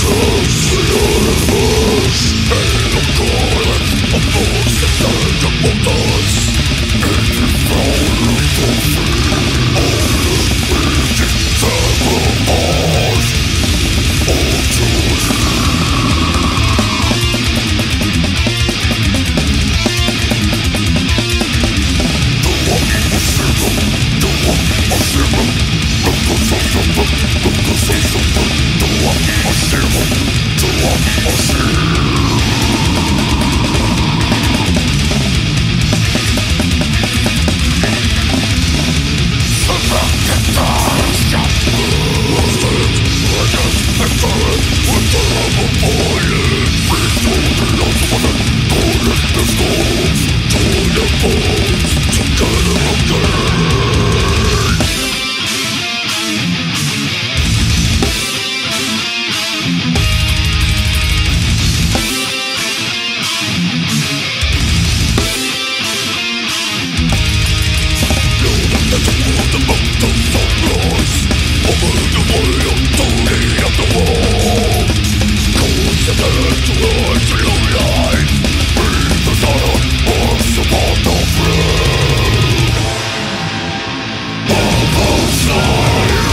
Tous nos Terrible. Of the side